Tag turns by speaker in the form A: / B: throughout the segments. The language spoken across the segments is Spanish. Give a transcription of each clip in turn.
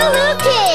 A: Lulu
B: Kid.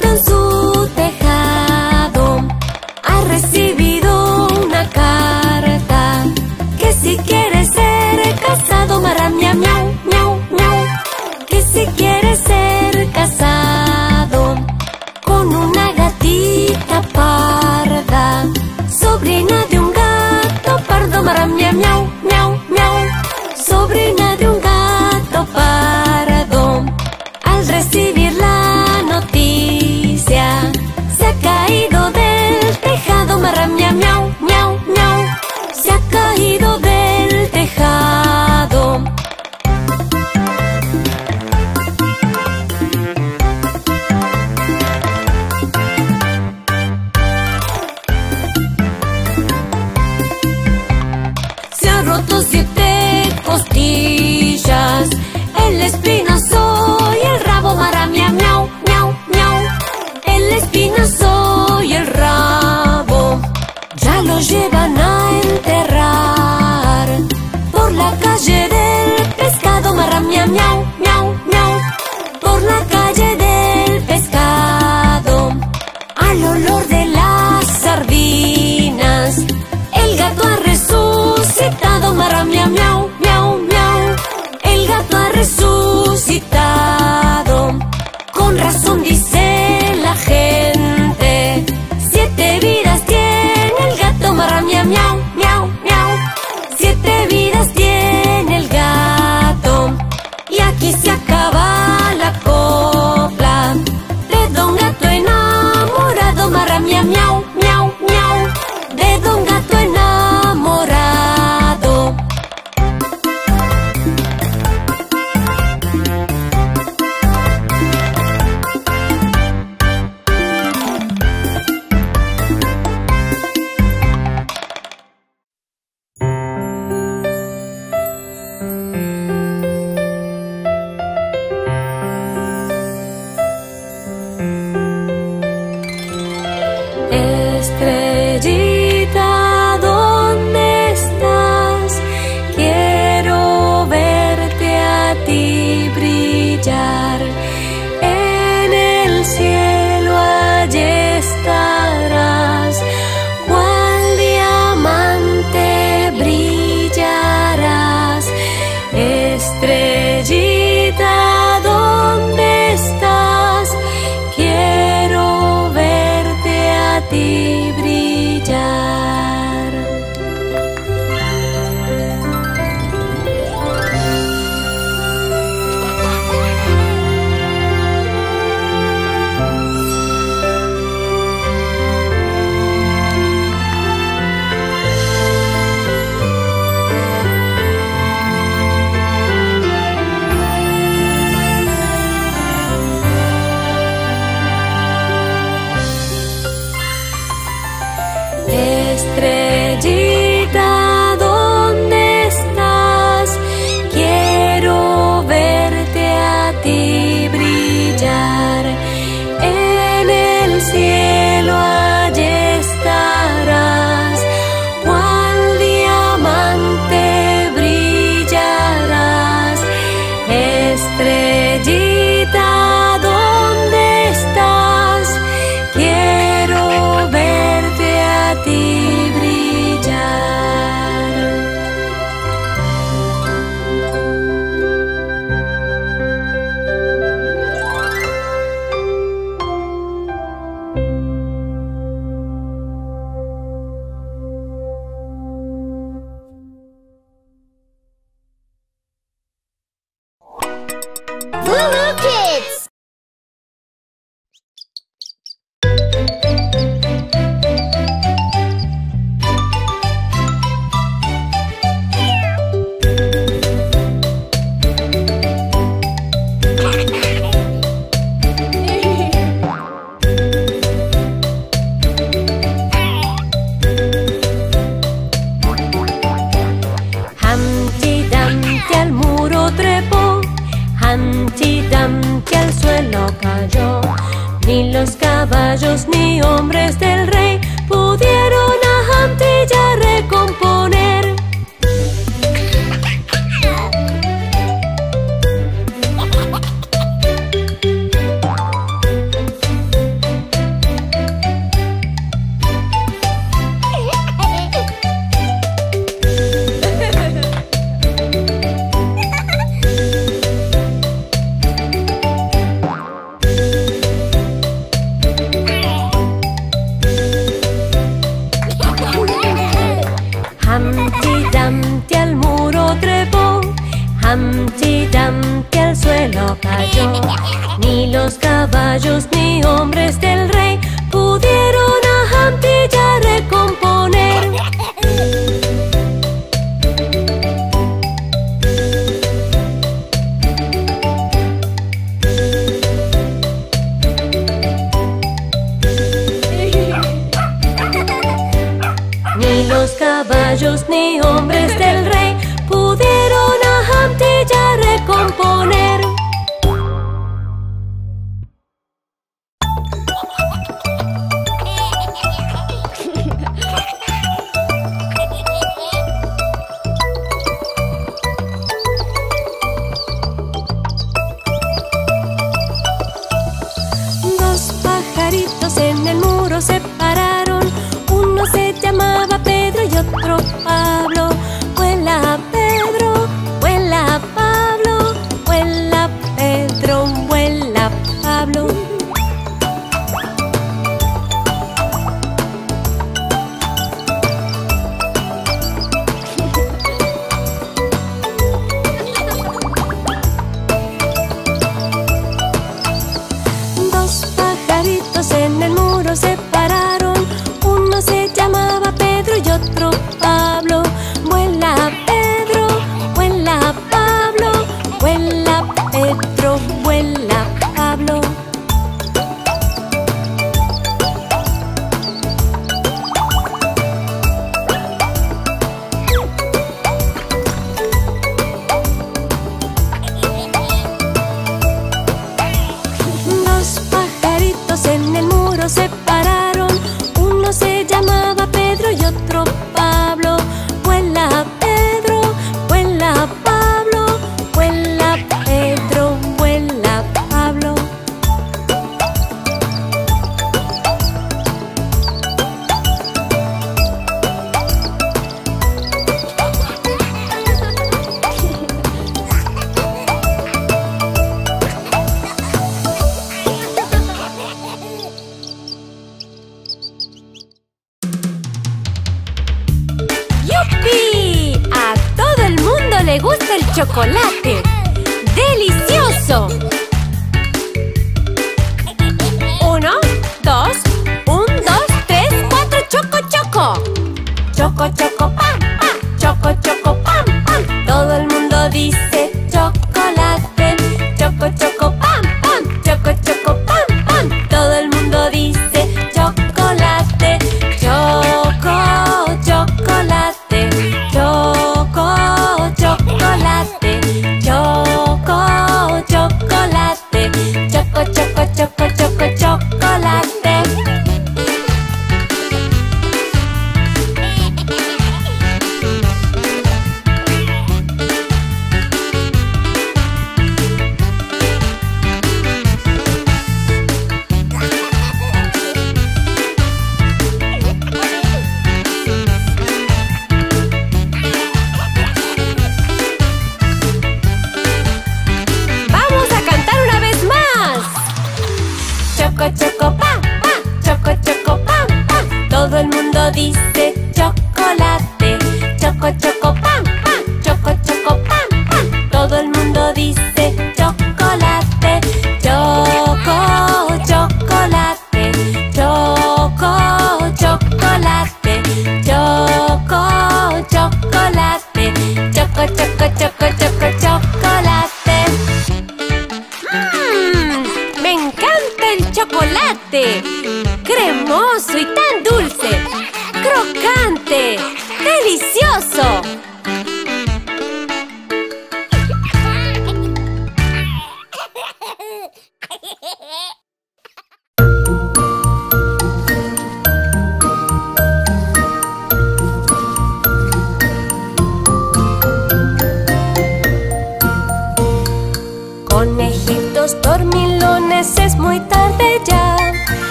B: En su tejado ha recibido una carta que si quiere ser casado mará miau miau miau. Miau que si quiere ser casado con una gatita parda sobrina de un gato pardo mará miau miau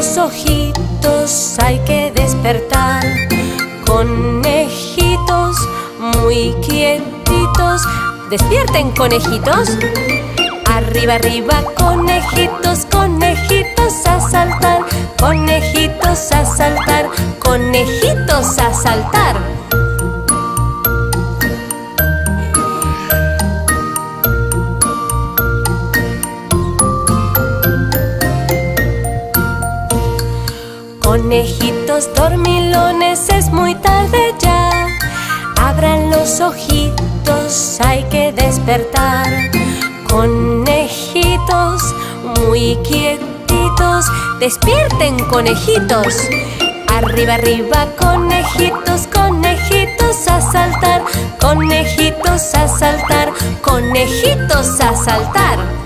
B: los ojitos, hay que despertar. Conejitos muy quietitos, despierten conejitos. Arriba, arriba, conejitos, conejitos a saltar. Conejitos a saltar, conejitos a saltar. Conejitos dormilones, es muy tarde ya. Abran los ojitos, hay que despertar. Conejitos muy quietitos, despierten conejitos. Arriba, arriba, conejitos, conejitos a saltar. Conejitos a saltar, conejitos a saltar.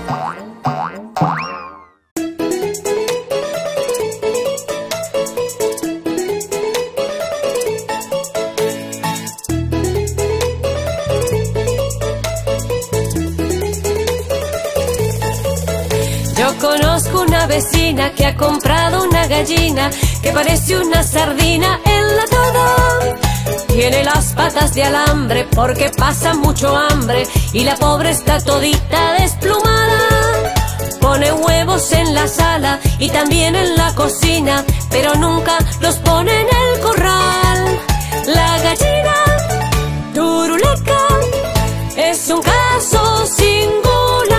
B: Vecina que ha comprado una gallina que parece una sardina enlatada. Tiene las patas de alambre porque pasa mucho hambre y la pobre está todita desplumada. Pone huevos en la sala y también en la cocina, pero nunca los pone en el corral. La gallina turuleca es un caso singular.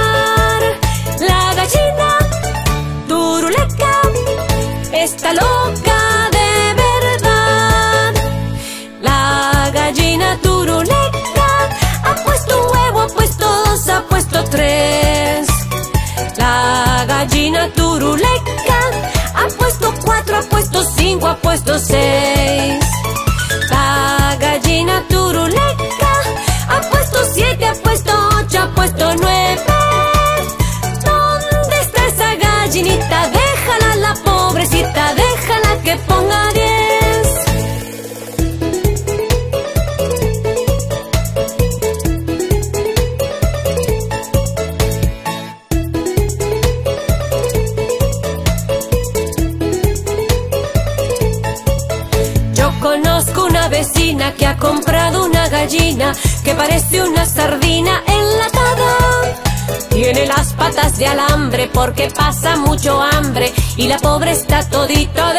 B: Está loca de verdad. La gallina turuleca ha puesto un huevo, ha puesto dos, ha puesto tres. La gallina turuleca ha puesto cuatro, ha puesto cinco, ha puesto seis. La gallina turuleca porque pasa mucho hambre y la pobre está todita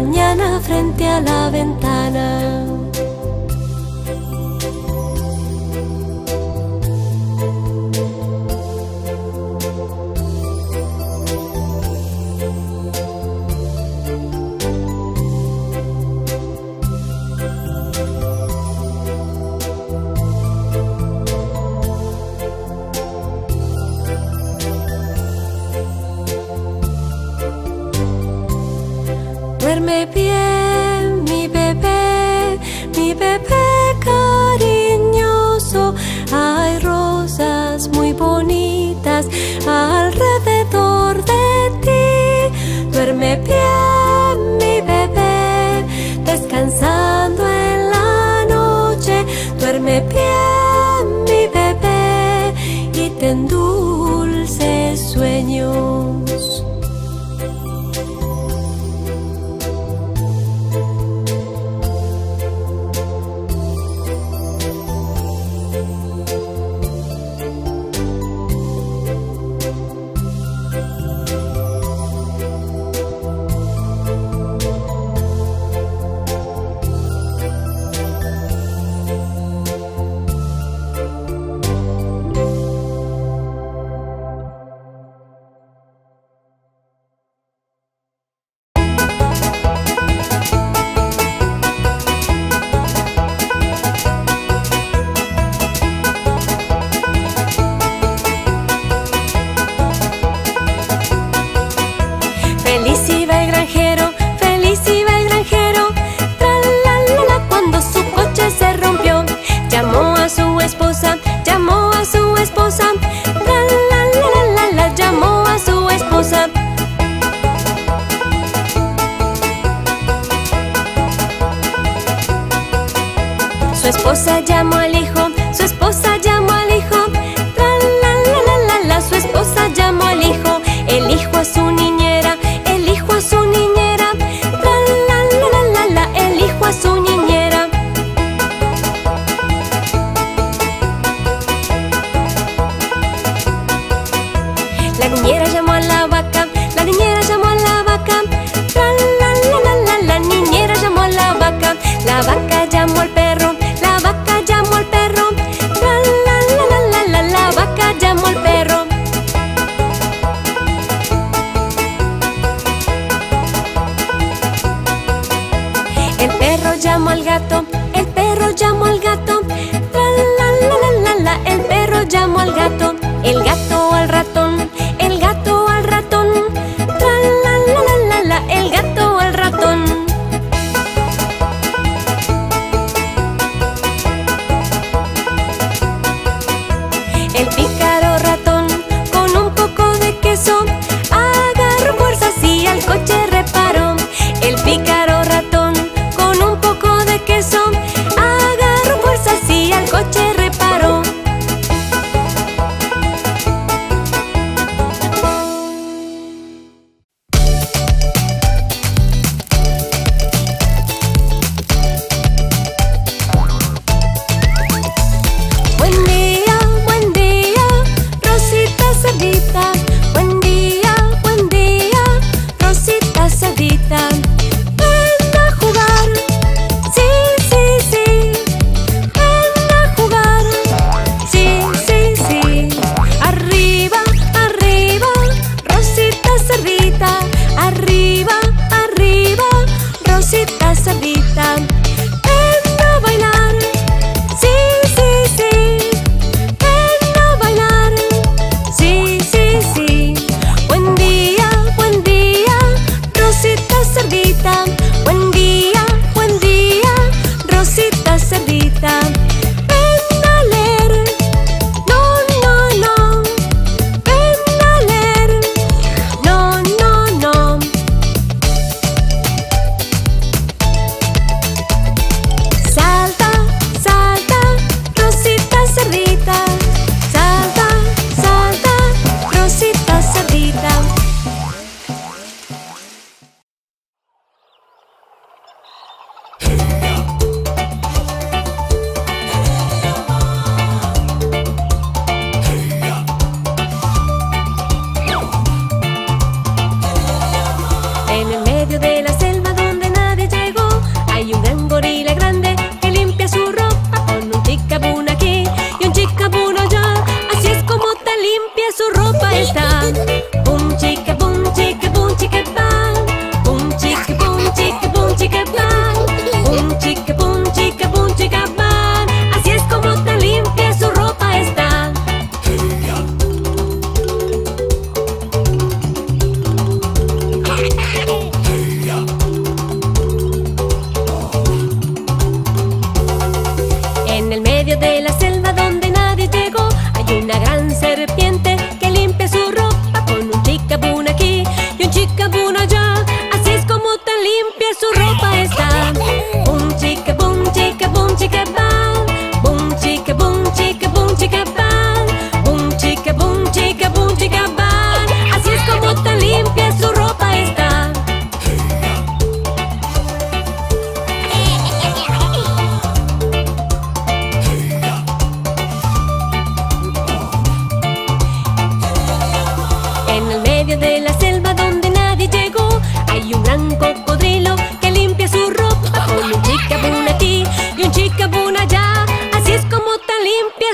B: mañana frente a la ventana. Su esposa llamó al hijo, su esposa llamó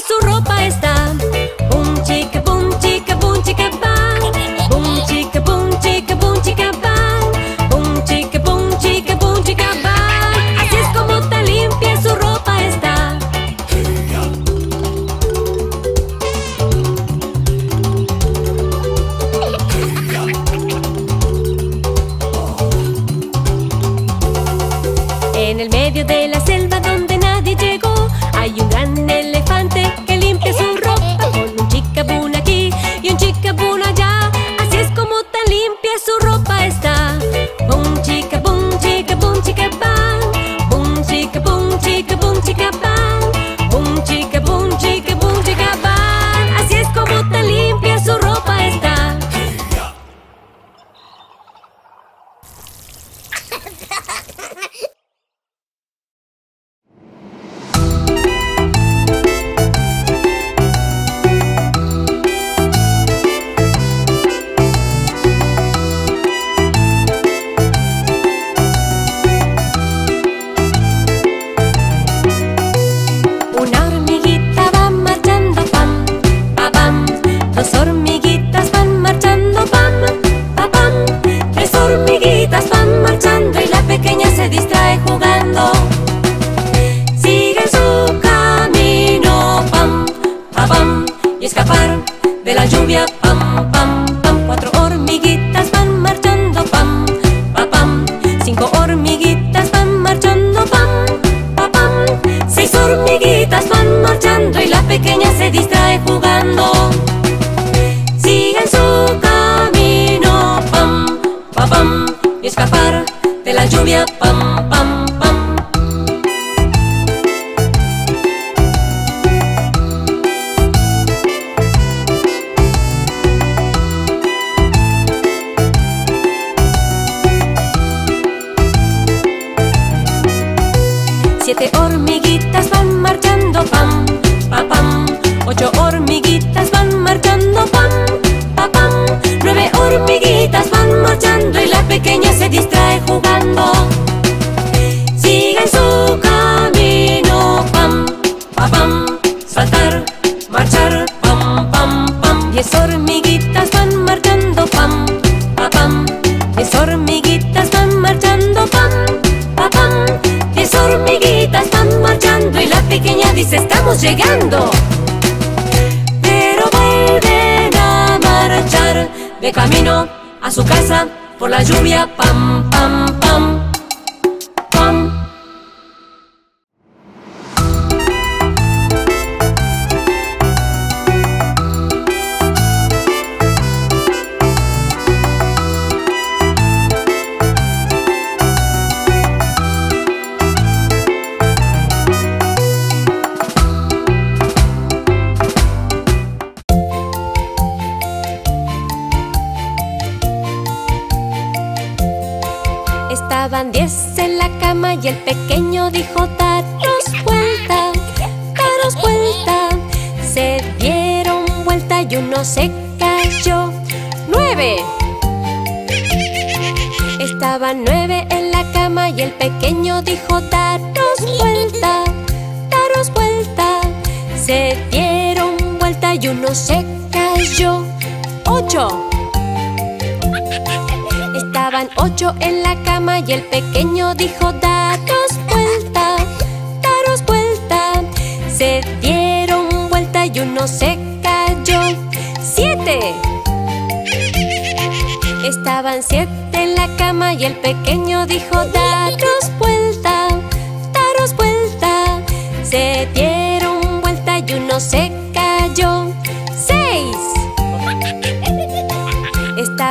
B: Se dieron vuelta y uno se cayó. ¡Oh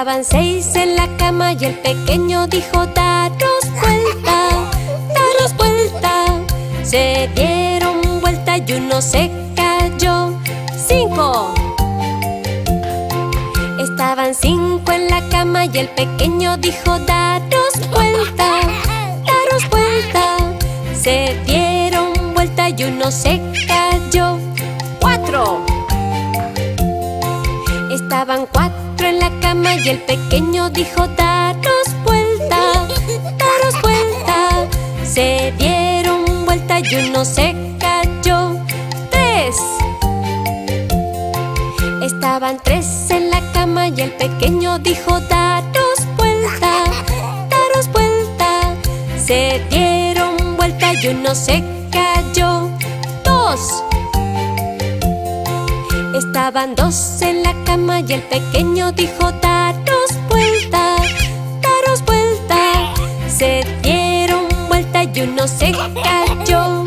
B: Estaban seis en la cama y el pequeño dijo Daros vuelta, daros vuelta Se dieron vuelta y uno se cayó ¡Cinco! Estaban cinco en la cama y el pequeño dijo Daros vuelta, daros vuelta Se dieron vuelta y uno se cayó ¡Cuatro! Estaban cuatro y el pequeño dijo Daros vuelta, daros vuelta Se dieron vuelta y uno se cayó ¡Tres! Estaban tres en la cama y el pequeño dijo Daros vuelta, daros vuelta Se dieron vuelta y uno se cayó ¡Dos! Estaban dos en la cama y el pequeño dijo y uno se cayó.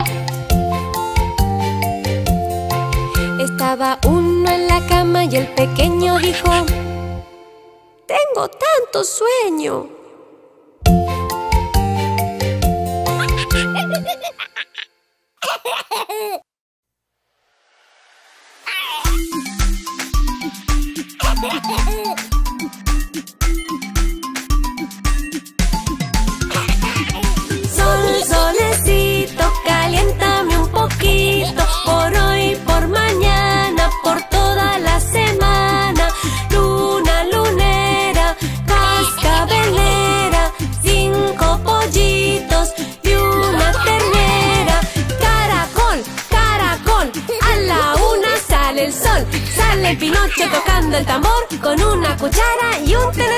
B: Estaba uno en la cama y el pequeño dijo Tengo tanto sueño Por hoy, por mañana, por toda la semana. Luna, lunera, cascabelera Cinco pollitos y una ternera. Caracol, caracol, a la una sale el sol. Sale Pinocho tocando el tambor Con una cuchara y un tenedor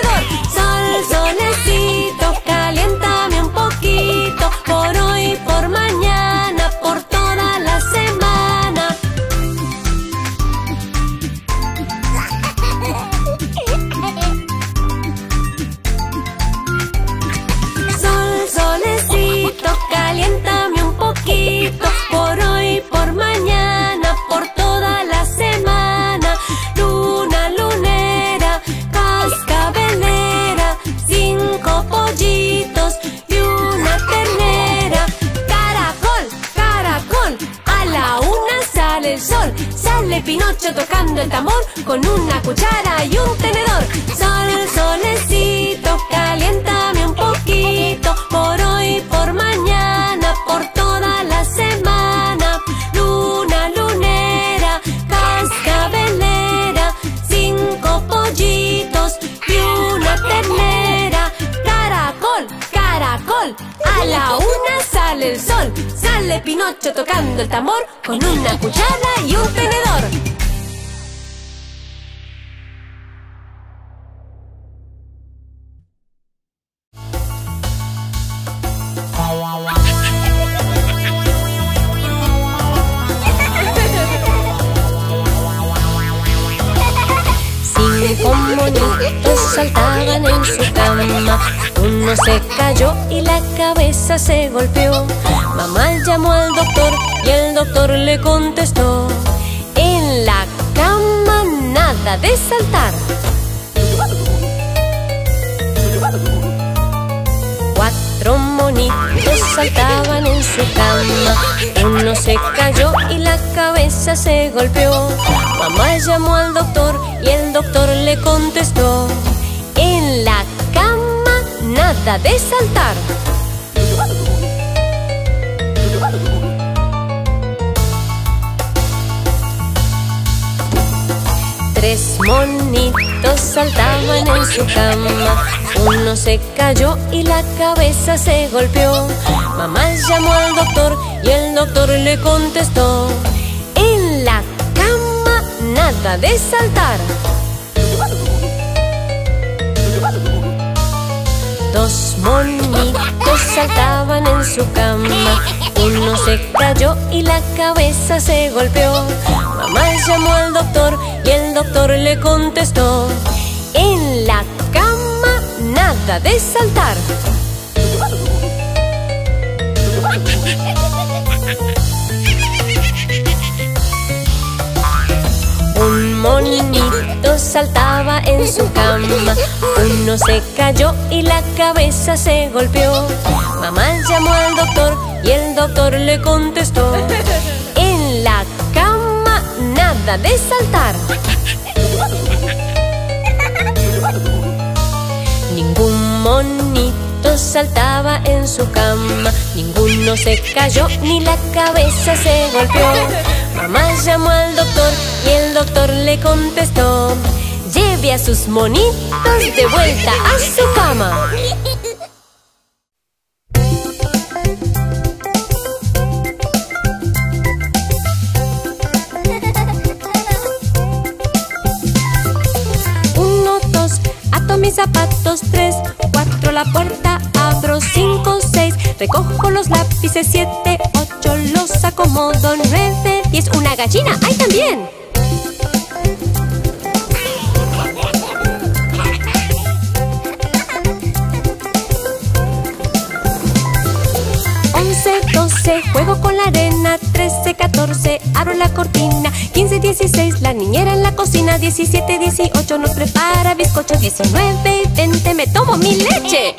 B: monitos saltaban en su cama. Uno se cayó y la cabeza se golpeó. Mamá llamó al doctor y el doctor le contestó. En la cama nada de saltar monitos saltaban en su cama. Uno se cayó y la cabeza se golpeó. Mamá llamó al doctor y el doctor le contestó En la cama nada de saltar Un monito saltaba en su cama. Uno se cayó y la cabeza se golpeó. Mamá llamó al doctor y el doctor le contestó. En la cama nada de saltar. Ningún monito saltaba en su cama. Ninguno se cayó ni la cabeza se golpeó Mamá llamó al doctor y el doctor le contestó Lleve a sus monitos de vuelta a su cama Uno, dos, ato mis zapatos. Tres, cuatro, la puerta abro. Cinco, seis, recojo los lápices. Siete, ocho, los acomodo Nueve, diez, una gallina ¡Hay también! Once, doce, juego con la arena. Trece, catorce, abro la cortina. Quince, dieciséis, la niñera en la cocina. Diecisiete, dieciocho, nos prepara bizcochos Diecinueve, veinte, me tomo mi leche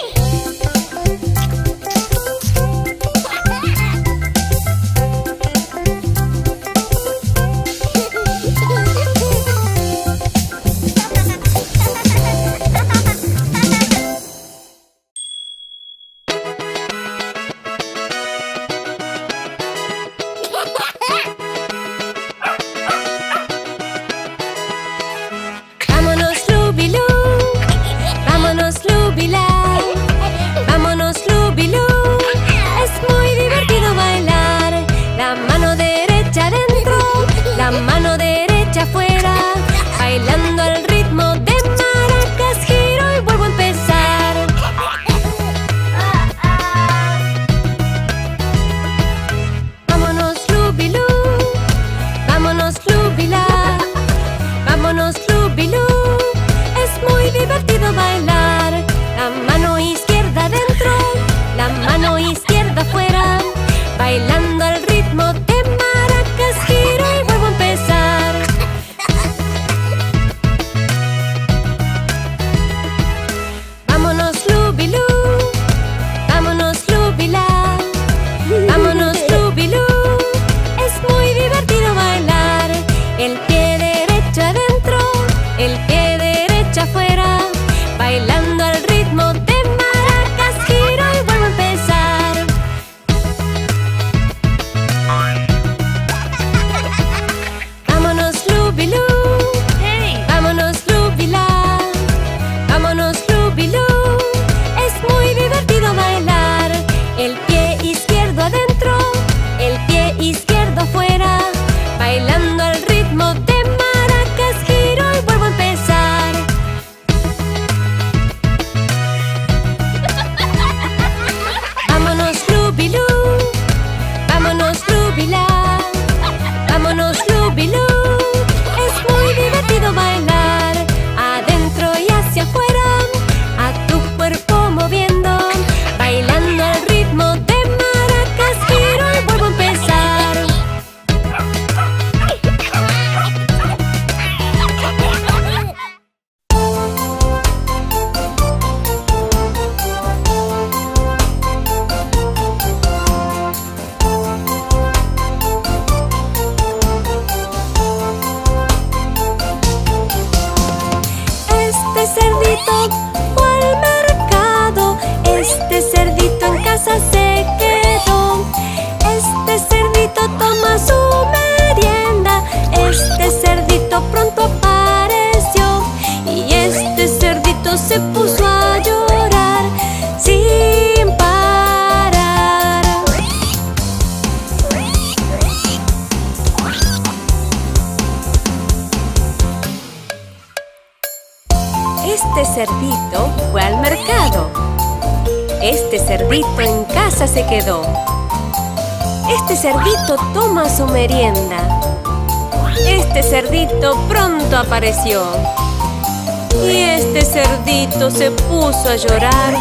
B: Y este cerdito se puso a llorar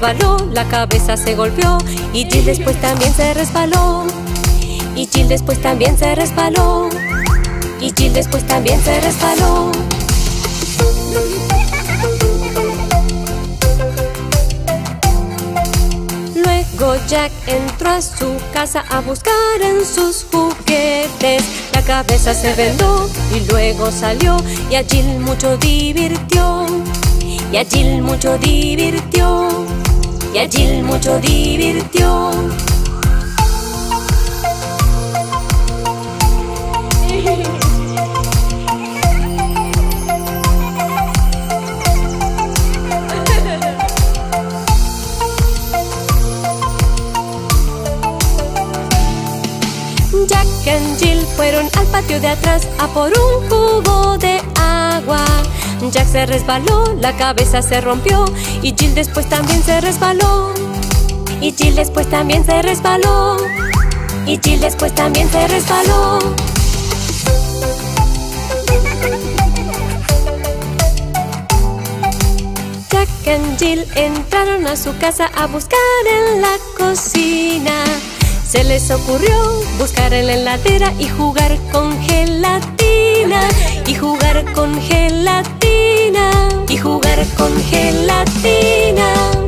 B: la cabeza se golpeó y Jill después también se resbaló. Y Jill después también se resbaló. Y Jill después también se resbaló. Luego Jack entró a su casa a buscar en sus juguetes. La cabeza se vendó y luego salió y a Jill mucho divirtió. Y a Jill mucho divirtió. Y a Jill mucho divirtió. Jack y Jill fueron al patio de atrás a por un cubo de agua. Jack se resbaló, la cabeza se rompió y Jill después también se resbaló. Y Jill después también se resbaló. Y Jill después también se resbaló. Jack y Jill entraron a su casa a buscar en la cocina. Se les ocurrió buscar en la heladera y jugar con gelatina. Y jugar con gelatina. Y jugar con gelatina.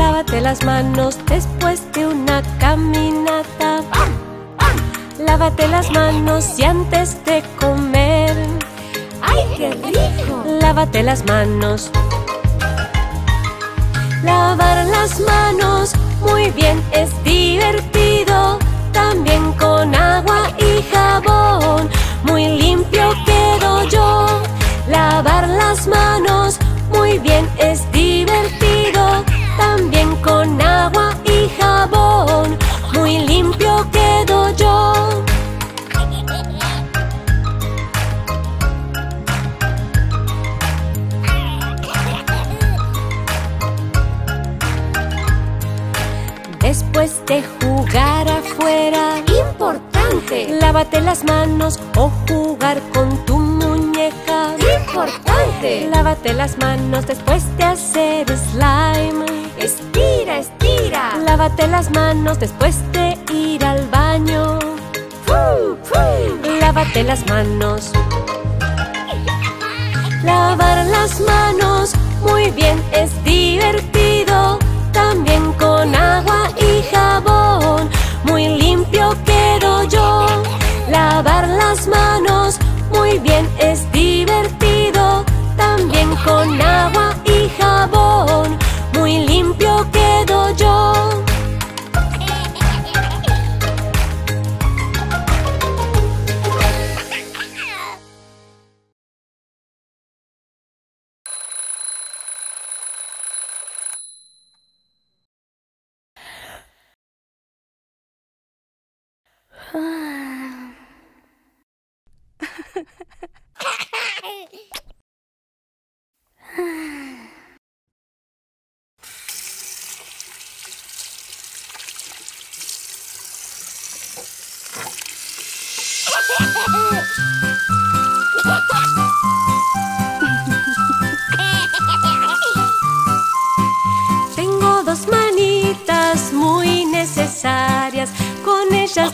B: Lávate las manos después de una caminata. Lávate las manos y antes de comer. ¡Ay, qué rico! Lávate las manos. Lavar las manos muy bien es divertido. También con agua y jabón. Muy limpio quedo yo. Lavar las manos. jugar afuera. Importante. Lávate las manos o jugar con tu muñeca. Importante. Lávate las manos después de hacer slime. Estira, estira. Lávate las manos después de ir al baño. Lávate las manos. Lavar las manos, muy bien, es divertido. También con agua y jabón. Muy limpio quedo yo. Lavar las manos muy bien es divertido. También con agua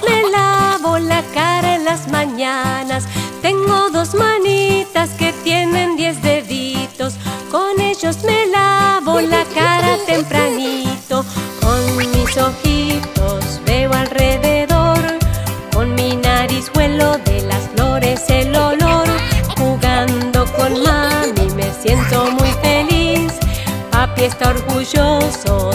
B: me lavo la cara en las mañanas. Tengo dos manitas que tienen diez deditos, con ellos me lavo la cara tempranito. Con mis ojitos veo alrededor, con mi nariz huelo de las flores el olor. Jugando con mami me siento muy feliz. Papi está orgulloso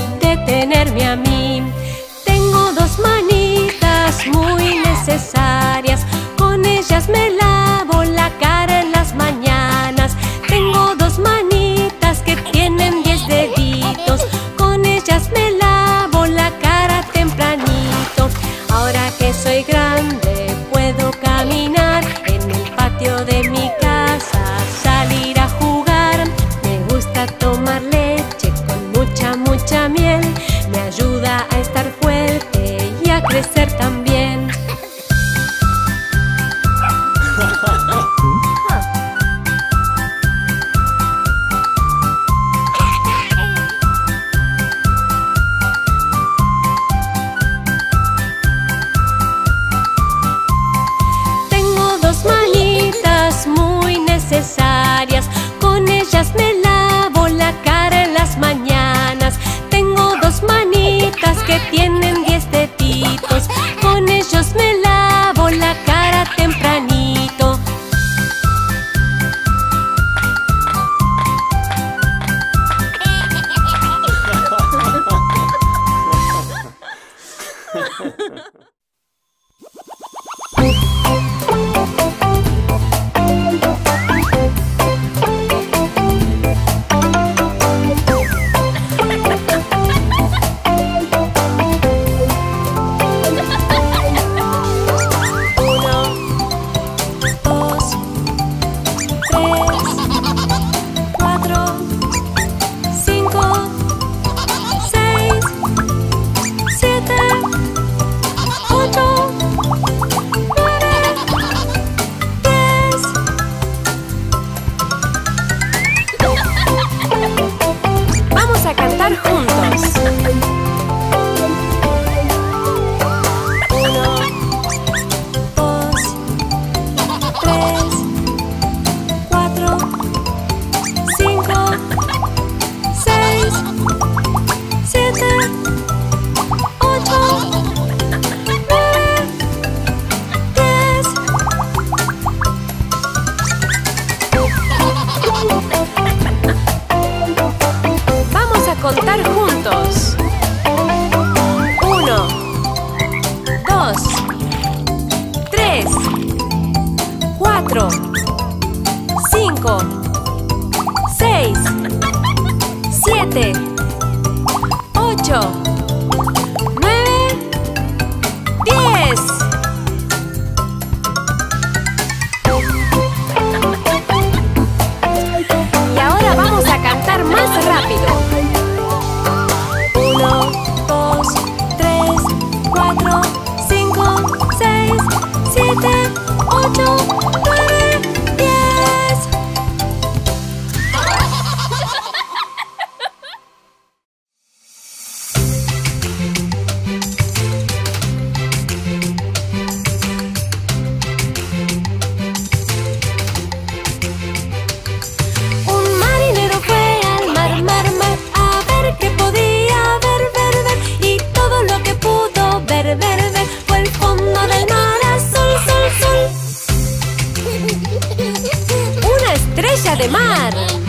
B: Orilla de Mar.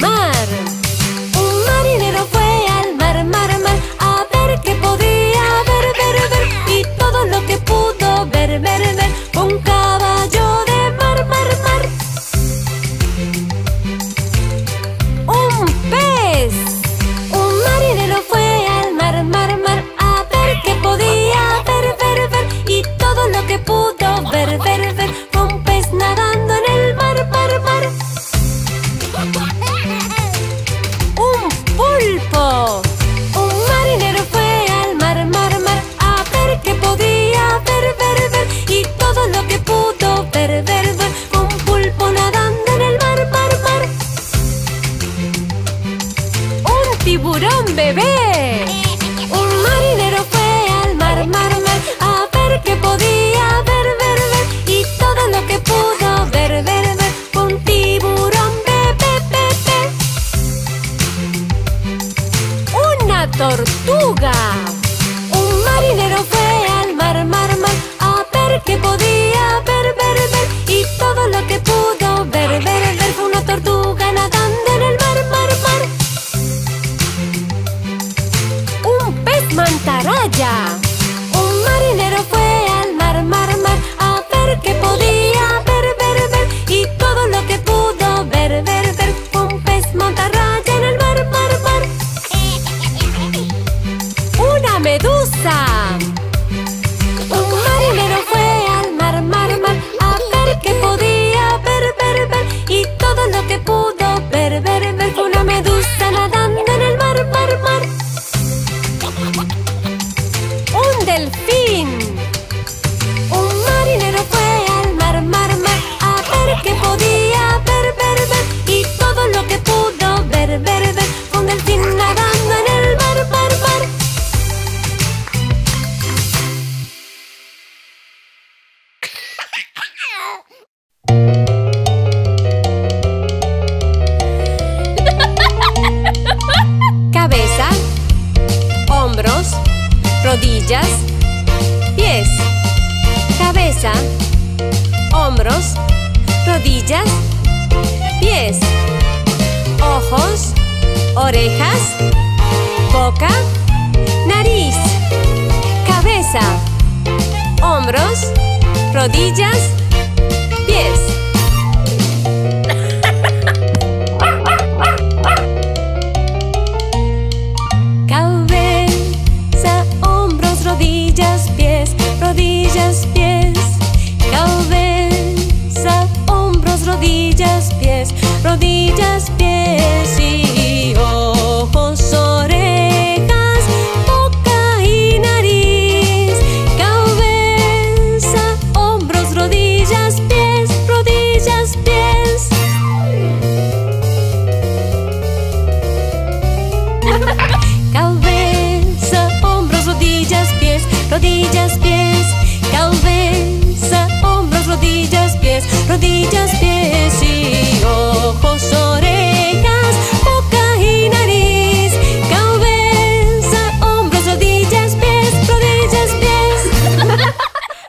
B: Bye. Massa!